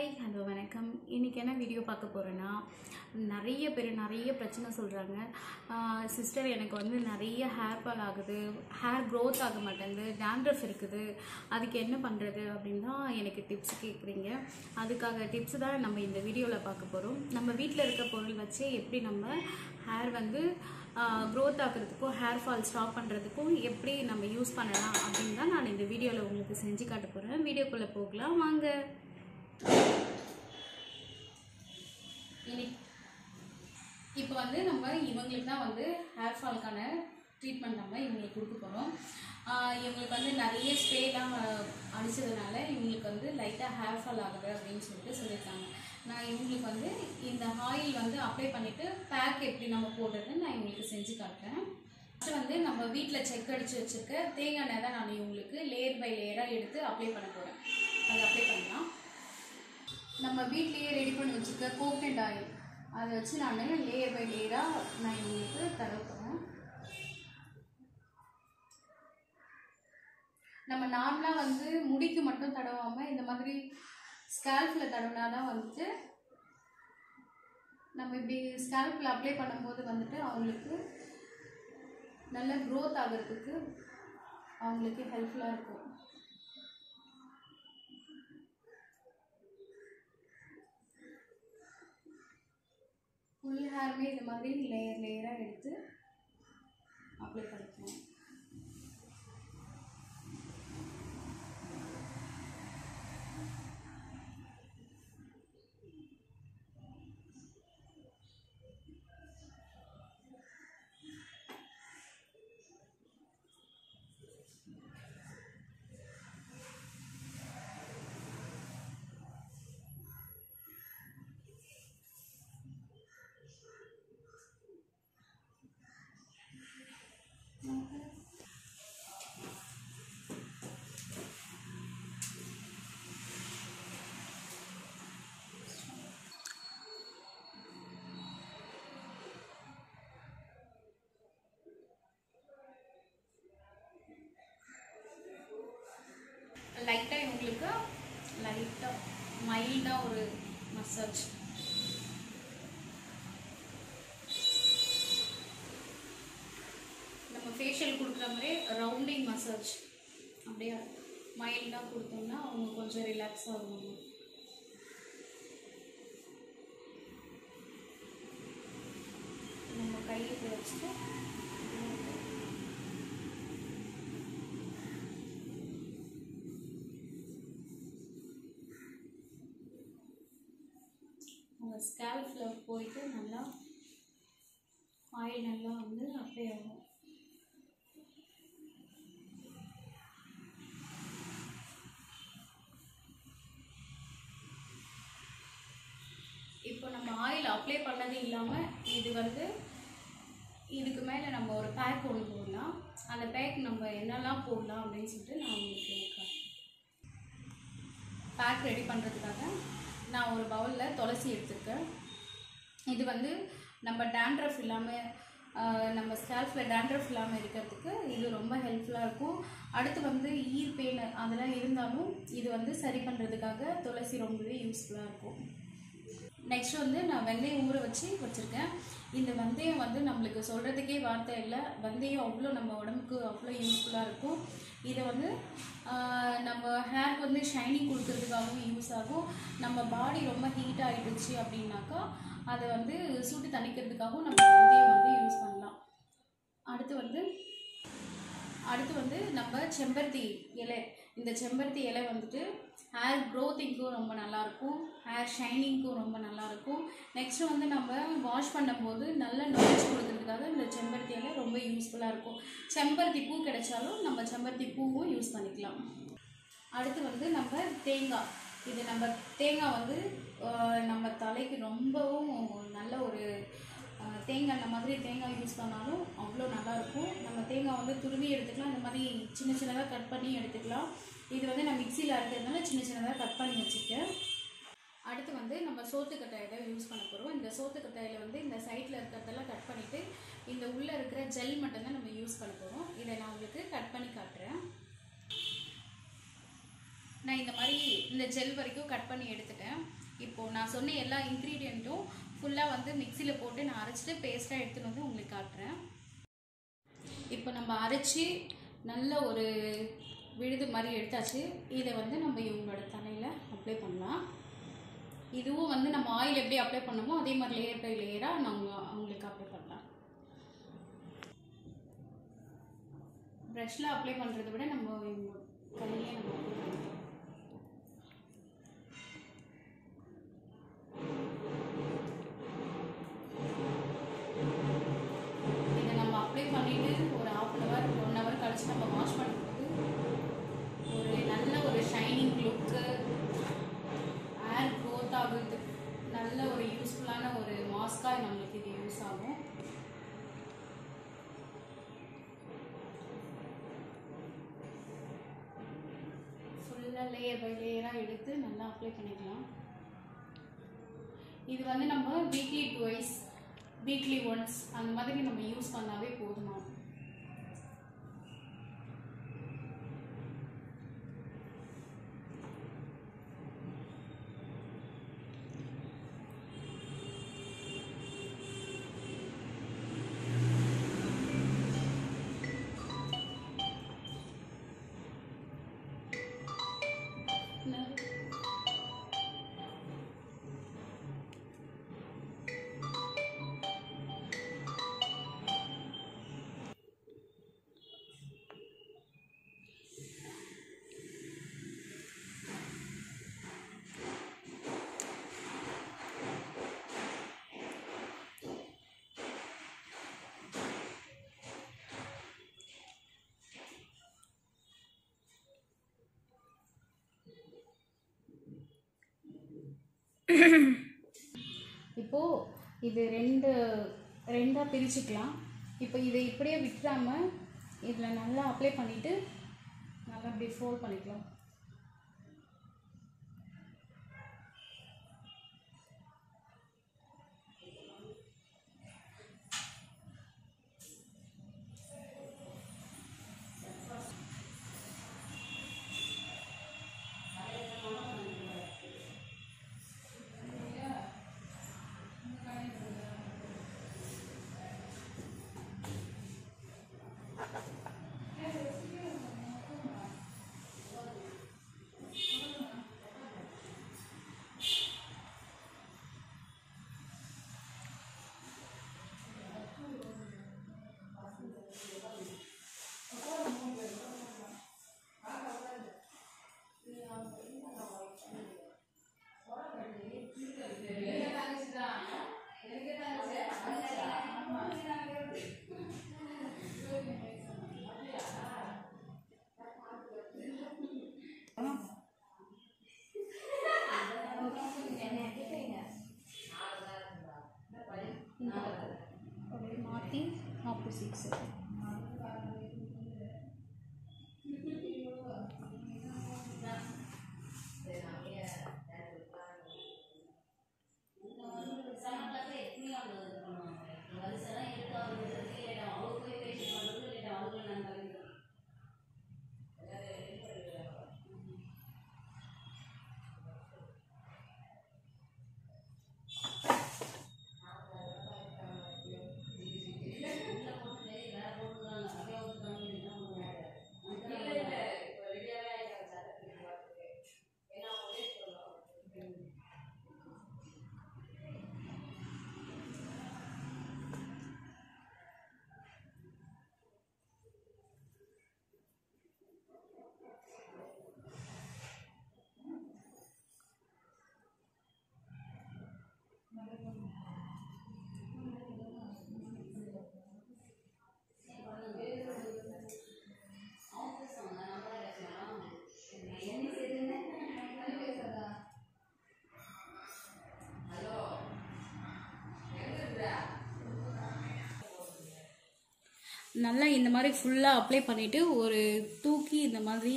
Hi hello வணக்கம். இன்றைக்கி என்ன வீடியோ பார்க்க போகிறேன்னா நிறைய பேர் நிறைய பிரச்சனை சொல்கிறாங்க சிஸ்டர் எனக்கு வந்து நிறைய ஹேர் ஃபால் ஆகுது. ஹேர் க்ரோத் ஆக மாட்டேங்குது. டேண்ட்ரஃப் இருக்குது. அதுக்கு என்ன பண்ணுறது அப்படின்னு தான் எனக்கு டிப்ஸ் கேட்குறீங்க. அதுக்காக டிப்ஸ் தான் நம்ம இந்த வீடியோவில் பார்க்க போகிறோம் நம்ம வீட்டில் இருக்க பொருள் வச்சு எப்படி நம்ம ஹேர் வந்து க்ரோத் ஆகிறதுக்கும் ஹேர் ஃபால் ஸ்டாப் பண்ணுறதுக்கும் எப்படி நம்ம யூஸ் பண்ணலாம் அப்படின்னு தான் நான் இந்த வீடியோவில் உங்களுக்கு செஞ்சு காட்ட போகிறேன் வீடியோக்குள்ளே போகலாம். வாங்க. இனி இப்போ வந்து நம்ம இவங்களுக்கு தான் வந்து ஹேர் ஃபாலுக்கான ட்ரீட்மெண்ட் நம்ம இவங்களுக்கு கொடுக்க போகிறோம் இவங்களுக்கு வந்து நிறைய ஸ்ப்ரேலாம் அடித்ததுனால இவங்களுக்கு வந்து லைட்டாக ஹேர் ஃபால் ஆகுது அப்படின்னு சொல்லிட்டு சொல்லியிருக்காங்க. நான் இவங்களுக்கு வந்து இந்த ஆயில் வந்து அப்ளை பண்ணிவிட்டு பேக் எப்படி நம்ம போடுறதுன்னு நான் இவங்களுக்கு செஞ்சு காட்டுறேன். ஃபஸ்ட்டு வந்து நம்ம வீட்டில் செக் அடித்து வச்சுருக்க தேங்காய் எண்ணெய் தான் நான் இவங்களுக்கு லேயர் பை லேயராக எடுத்து அப்ளை பண்ண போகிறேன் அது அப்ளை பண்ணலாம். நம்ம வீட்லேயே ரெடி பண்ணி வச்சுருக்க கோகனட் ஆயில் அதை வச்சு நான் லேயர் பை லேயராக நான் உங்களுக்கு தடவை போகிறேன் நம்ம நார்மலாக வந்து முடிக்கு மட்டும் தடவாமல் இந்த மாதிரி ஸ்கேல்ஃபில் தடவினா தான் வந்துட்டு நம்ம இப்படி ஸ்கேல்ஃபில் அப்ளை பண்ணும்போது வந்துட்டு அவங்களுக்கு நல்ல க்ரோத் ஆகிறதுக்கு அவங்களுக்கு ஹெல்ப்ஃபுல்லாக இருக்கும். ஃபுல் ஹேருமே இது மாதிரி லேயர் லேயராக எடுத்து அப்ளை பண்ணிக்கணும் லைட்டாக இவங்களுக்கு லைட்டாக மைல்டாக ஒரு மசாஜ் நம்ம ஃபேஷியல் கொடுக்குற மாதிரி ரவுண்டிங் மசாஜ் அப்படியே மைல்டாக கொடுத்தோம்னா அவங்க கொஞ்சம் ரிலாக்ஸ் ஆகுவாங்க நம்ம கையை வச்சுட்டு ஸ்கேல்ஃபில் போயிட்டு நல்லா ஆயில் நல்லா வந்து அப்ளை ஆகும். இப்போ நம்ம ஆயில் அப்ளை பண்ணது இல்லாமல் இது வந்து இதுக்கு மேலே நம்ம ஒரு பேக் ஒன்று போடலாம். அந்த பேக் நம்ம என்னெல்லாம் போடலாம் அப்படின்னு சொல்லிட்டு நான் உங்களுக்கு பேக் ரெடி பண்ணுறதுக்காக நான் ஒரு பவுலில் துளசி எடுத்துருக்கேன். இது வந்து நம்ம டேண்ட்ரஃப் இல்லாமல் நம்ம ஸ்கேல்ஃபில் டேண்ட்ரஃப் இல்லாமல் இருக்கிறதுக்கு இது ரொம்ப ஹெல்ப்ஃபுல்லாக இருக்கும். அடுத்து வந்து ஈர் பெயின் அதெல்லாம் இருந்தாலும் இது வந்து சரி பண்ணுறதுக்காக துளசி ரொம்பவே யூஸ்ஃபுல்லாக இருக்கும். நெக்ஸ்ட் வந்து நான் வெந்தயம் ஊற வச்சு வச்சுருக்கேன் இந்த வெந்தயம் வந்து நம்மளுக்கு சொல்கிறதுக்கே வார்த்தை இல்லை. வெந்தயம் அவ்வளோ நம்ம உடம்புக்கு அவ்வளோ யூஸ்ஃபுல்லாக இருக்கும். இதை வந்து நம்ம ஹேருக்கு வந்து ஷைனிங் கொடுக்கறதுக்காகவும் யூஸ் ஆகும். நம்ம பாடி ரொம்ப ஹீட் ஆகிடுச்சு அப்படின்னாக்கா அதை வந்து சூட்டு தணிக்கிறதுக்காகவும் நம்ம வெந்தயம் வந்து யூஸ் பண்ணலாம். அடுத்து வந்து அடுத்து வந்து நம்ம செம்பருத்தி இலை. இந்த செம்பருத்தி இலை வந்துட்டு ஹேர் க்ரோத்திங்க்கும் ரொம்ப நல்லாயிருக்கும். ஹேர் ஷைனிங்க்கும் ரொம்ப நல்லாயிருக்கும். நெக்ஸ்ட்டு வந்து நம்ம வாஷ் பண்ணும்போது நல்ல நாய்ஸ் கொடுக்கறதுக்காக இந்த செம்பருத்தி இலை ரொம்ப யூஸ்ஃபுல்லாக இருக்கும். செம்பருத்தி பூ கிடைச்சாலும் நம்ம செம்பருத்தி பூவும் யூஸ் பண்ணிக்கலாம். அடுத்து வந்து நம்ம தேங்காய். இது நம்ம தேங்காய் வந்து நம்ம தலைக்கு ரொம்பவும் நல்ல ஒரு தேங்காய் அந்த மாதிரி தேங்காய் யூஸ் பண்ணாலும் அவ்வளோ நல்லாயிருக்கும். நம்ம தேங்காய் வந்து துருவி எடுத்துக்கலாம். இந்த மாதிரி சின்ன சின்னதாக கட் பண்ணி எடுத்துக்கலாம். இது வந்து நான் மிக்சியில் அரைக்கிறதுனால சின்ன சின்னதாக கட் பண்ணி வச்சுருக்கேன் அடுத்து வந்து நம்ம சோத்துக்கட்டாயை யூஸ் பண்ண போகிறோம் இந்த சோத்துக்கட்டாயில் வந்து இந்த சைடில் இருக்கிறதெல்லாம் கட் பண்ணிவிட்டு இந்த உள்ளே இருக்கிற ஜெல் மட்டும்தான் நம்ம யூஸ் பண்ண போகிறோம் இதை நான் உங்களுக்கு கட் பண்ணி காட்டுறேன். நான் இந்த மாதிரி இந்த ஜெல் வரைக்கும் கட் பண்ணி எடுத்துட்டேன். இப்போது நான் சொன்ன எல்லா இன்க்ரீடியண்ட்டும் ஃபுல்லாக வந்து மிக்சியில் போட்டு நான் அரைச்சிட்டு பேஸ்ட்டாக எடுத்துன்னு வந்து உங்களுக்கு காட்டுறேன். இப்போ நம்ம அரைச்சி நல்ல ஒரு விழுது மாதிரி எடுத்தாச்சு. இதை வந்து நம்ம இவங்களோட தலையில் அப்ளை பண்ணலாம். இதுவும் வந்து நம்ம ஆயில் எப்படி அப்ளை பண்ணமோ அதே மாதிரி லேயர் பை லேயராக நம்ம அவங்களுக்கு அப்ளை பண்ணலாம். ப்ரெஷ்ஷில் அப்ளை பண்ணுறதை விட நம்ம இவங்க கையிலே நம்ம அப்ளை பண்ணலாம். யூஸ்ஃபுல்லான ஒரு மாஸ்காக நம்மளுக்கு இது யூஸ் ஆகும். ஃபுல்லாக லேயர் பை லேயராக எடுத்து நல்லா அப்ளை பண்ணிக்கலாம். இது வந்து நம்ம வீக்லி டுவைஸ் வீக்லி ஒன்ஸ் அந்த மாதிரி நம்ம யூஸ் பண்ணாவே போதுமானது இது ரெண்டு ரெண்டாக பிரிச்சுக்கலாம். இப்போ இதை இப்படியே விட்டுறாமல் இதில் நல்லா அப்ளை பண்ணிவிட்டு நல்லா அப்படி ஃபோல்ட் பண்ணிக்கலாம். थर्टी आपको सीख सिक्स நல்லா இந்த மாதிரி ஃபுல்லாக அப்ளை பண்ணிவிட்டு ஒரு தூக்கி இந்த மாதிரி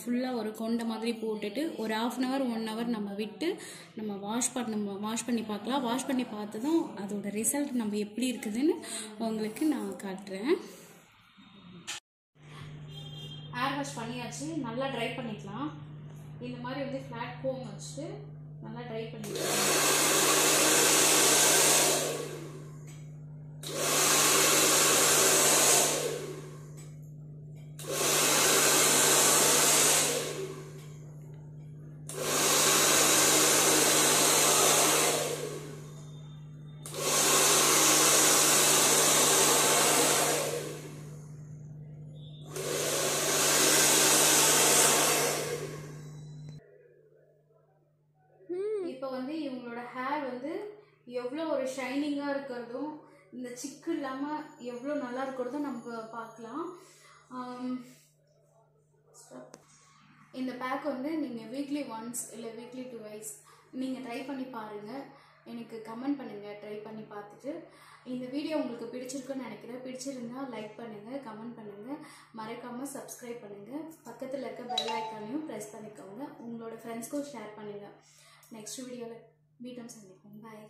ஃபுல்லாக ஒரு கொண்ட மாதிரி போட்டுட்டு ஒரு half an hour one hour நம்ம விட்டு நம்ம வாஷ் பண்ண வாஷ் பண்ணி பார்க்கலாம். வாஷ் பண்ணி பார்த்ததும் அதோட ரிசல்ட் நம்ம எப்படி இருக்குதுன்னு உங்களுக்கு நான் காட்டுறேன். ஏர் வாஷ் பண்ணியாச்சு. நல்லா ட்ரை பண்ணிக்கலாம். இந்த மாதிரி வந்து ஃப்ளாட் கோம் வச்சுட்டு நல்லா ட்ரை பண்ணிக்கலாம். இப்போ வந்து இவங்களோட ஹேர் வந்து எவ்வளோ ஒரு ஷைனிங்காக இருக்கிறதும் இந்த சிக்கு இல்லாமல் எவ்வளோ நல்லா இருக்கிறதும் நம்ம பார்க்கலாம். இந்த பேக் வந்து நீங்கள் வீக்லி ஒன்ஸ் இல்லை வீக்லி டூ வைஸ் நீங்கள் ட்ரை பண்ணி பாருங்கள் எனக்கு கமெண்ட் பண்ணுங்கள் ட்ரை பண்ணி பார்த்துட்டு. இந்த வீடியோ உங்களுக்கு பிடிச்சிருக்குன்னு நினைக்கிறேன். பிடிச்சிருந்தா லைக் பண்ணுங்கள் கமெண்ட் பண்ணுங்கள் மறக்காமல் சப்ஸ்கிரைப் பண்ணுங்கள் பக்கத்தில் இருக்க பெல் ஐக்கானையும் ப்ரெஸ் பண்ணிக்கோங்க. உங்களோட ஃப்ரெண்ட்ஸ்க்கும் ஷேர் பண்ணுங்கள் நெக்ஸ்ட் வீடியோவில் மீட்டம் சந்திப்போம் பாய்